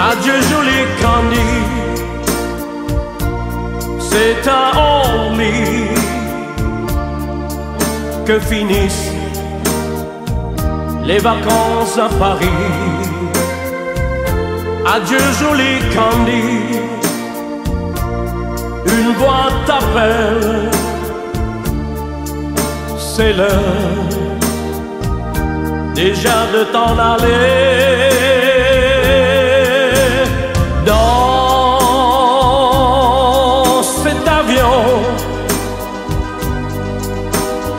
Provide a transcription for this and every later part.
Adieu joli Candy, c'est à Orly que finissent les vacances à Paris. Adieu joli Candy, une voix t'appelle, c'est l'heure déjà de t'en aller.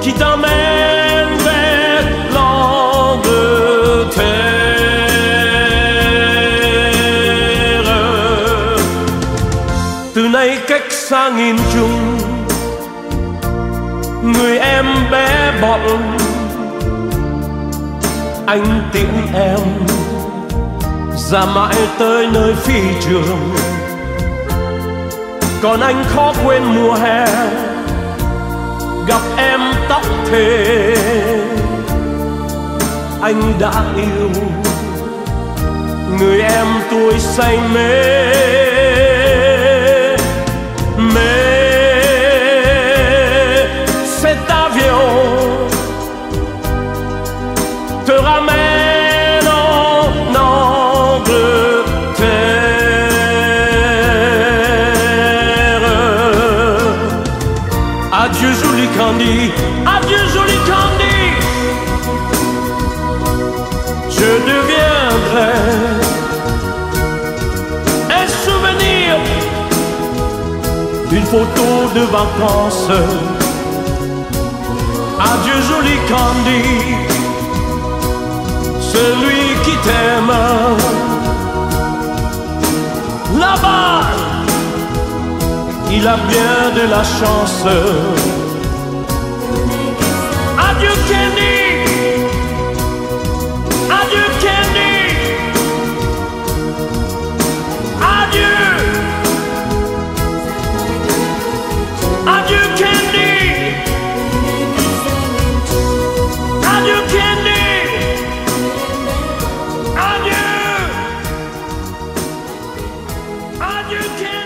Qui t'emmène vers l'Angleterre. Từ nay cách xa nghìn trùng, người em bé bỏng anh tiễn em ra mãi tới nơi phi trường còn anh khó quên mùa hè thế. Anh đã yêu người em tuổi say mê. Mê. Cet avion te ramène Adieu joli Candy, adieu joli Candy. Je deviendrai un souvenir, une photo de vacances. Adieu joli Candy celui qui t'aime. Là-bas, il a bien de la chance. Adieu Kenny, adieu Kenny, adieu, adieu Kenny, adieu Kenny, adieu, adieu Kenny.